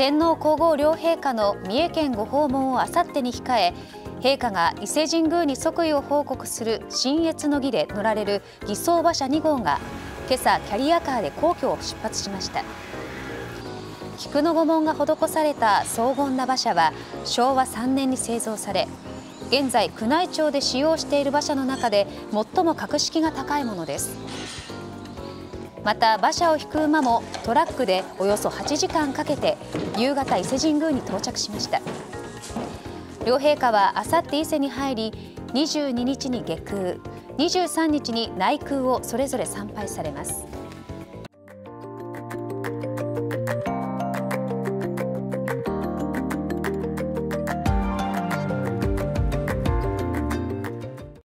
天皇皇后両陛下の三重県ご訪問をあさってに控え陛下が伊勢神宮に即位を報告する新越の儀で乗られる偽装馬車2号が今朝キャリアカーで皇居を出発しました。菊の御紋が施された荘厳な馬車は昭和3年に製造され現在宮内庁で使用している馬車の中で最も格式が高いものです。また馬車を引く馬もトラックでおよそ8時間かけて夕方伊勢神宮に到着しました両陛下はあさって伊勢に入り22日に下空23日に内宮をそれぞれ参拝されます。